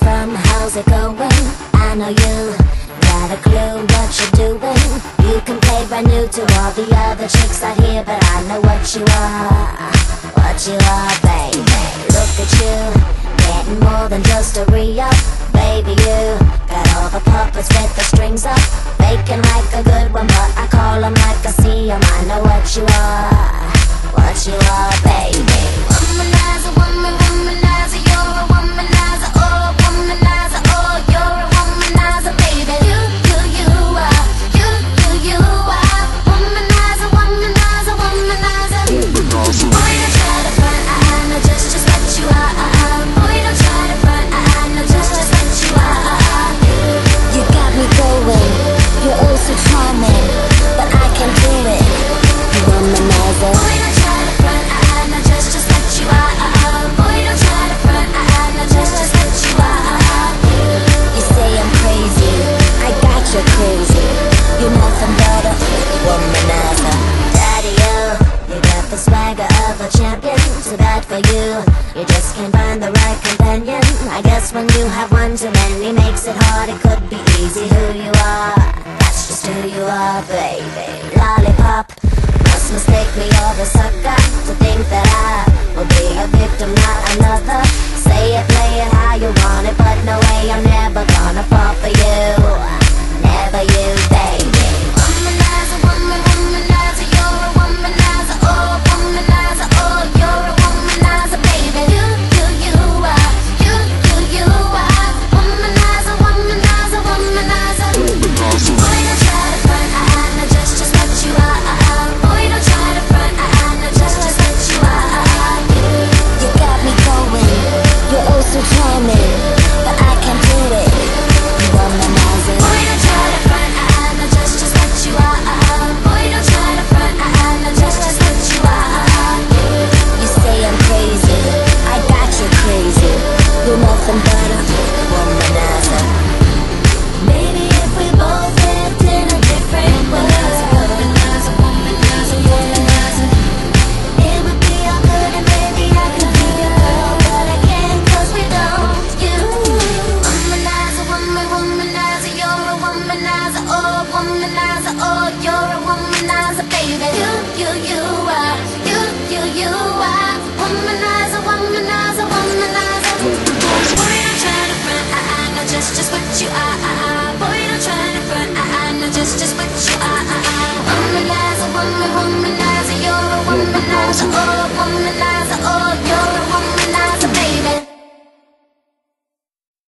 from? How's it going? I know you got a clue what you're doing. You can play brand new to all the other chicks out here, but I know what you are, what you are, baby. Look at you, getting more than just a re-up, baby. You you just can't find the right companion. I guess when you have one too many makes it hard. It could be easy who you are. That's just who you are, baby. Lollipop. Must mistake me or the sucker to think that I will be